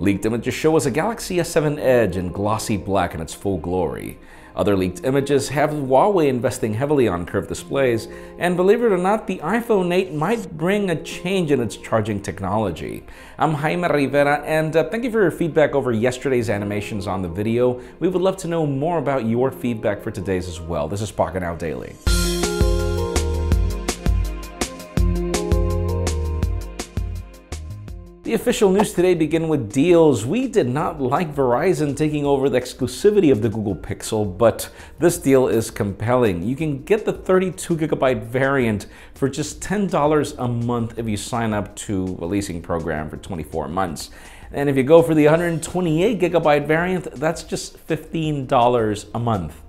Leaked images show us a Galaxy S7 Edge in glossy black in its full glory. Other leaked images have Huawei investing heavily on curved displays, and believe it or not, the iPhone 8 might bring a change in its charging technology. I'm Jaime Rivera, and uh, thank you for your feedback over yesterday's animations on the video. We would love to know more about your feedback for today's as well. This is Pocket Pocketnow Daily. The official news today begin with deals. We did not like Verizon taking over the exclusivity of the Google Pixel, but this deal is compelling. You can get the 32 gigabyte variant for just $10 a month if you sign up to a leasing program for 24 months. And if you go for the 128 gigabyte variant, that's just $15 a month.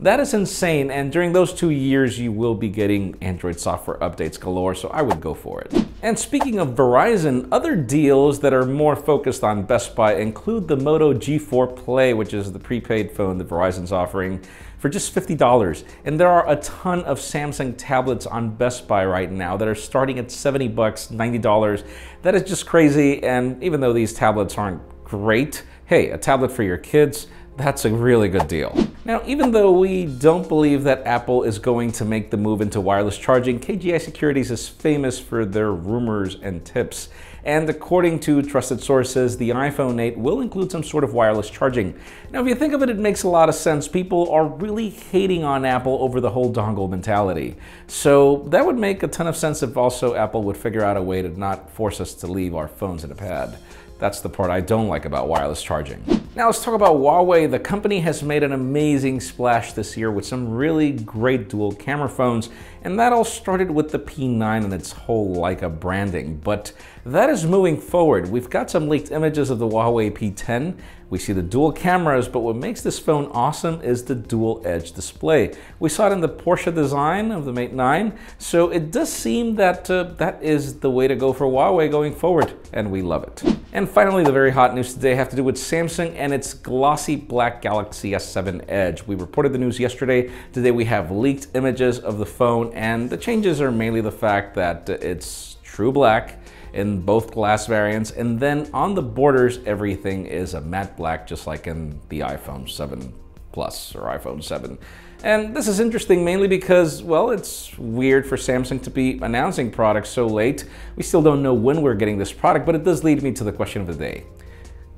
That is insane, and during those two years, you will be getting Android software updates galore, so I would go for it. And speaking of Verizon, other deals that are more focused on Best Buy include the Moto G4 Play, which is the prepaid phone that Verizon's offering for just $50. And there are a ton of Samsung tablets on Best Buy right now that are starting at 70 bucks, $90. That is just crazy, and even though these tablets aren't great, hey, a tablet for your kids, that's a really good deal. Now, even though we don't believe that Apple is going to make the move into wireless charging, KGI Securities is famous for their rumors and tips. And according to trusted sources, the iPhone 8 will include some sort of wireless charging. Now, if you think of it, it makes a lot of sense. People are really hating on Apple over the whole dongle mentality. So that would make a ton of sense if also Apple would figure out a way to not force us to leave our phones in a pad. That's the part I don't like about wireless charging. Now let's talk about Huawei. The company has made an amazing splash this year with some really great dual camera phones, and that all started with the P9 and its whole Leica branding. But that is moving forward. We've got some leaked images of the Huawei P10. We see the dual cameras, but what makes this phone awesome is the dual edge display. We saw it in the Porsche design of the Mate 9, so it does seem that uh, that is the way to go for Huawei going forward, and we love it. And finally, the very hot news today have to do with Samsung and its glossy black Galaxy S7 Edge. We reported the news yesterday. Today we have leaked images of the phone, and the changes are mainly the fact that it's true black, in both glass variants. And then on the borders, everything is a matte black, just like in the iPhone 7 Plus or iPhone 7. And this is interesting mainly because, well, it's weird for Samsung to be announcing products so late. We still don't know when we're getting this product, but it does lead me to the question of the day.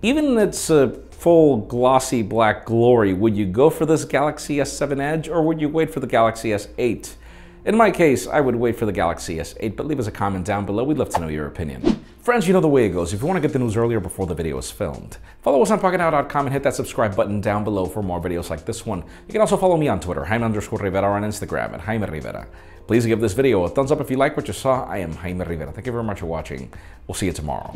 Even in its uh, full glossy black glory, would you go for this Galaxy S7 Edge or would you wait for the Galaxy S8? In my case, I would wait for the Galaxy S8, but leave us a comment down below. We'd love to know your opinion. Friends, you know the way it goes. If you want to get the news earlier before the video is filmed, follow us on PocketNow.com and hit that subscribe button down below for more videos like this one. You can also follow me on Twitter, Jaime underscore Rivera, or on Instagram at Jaime Rivera. Please give this video a thumbs up if you like what you saw. I am Jaime Rivera. Thank you very much for watching. We'll see you tomorrow.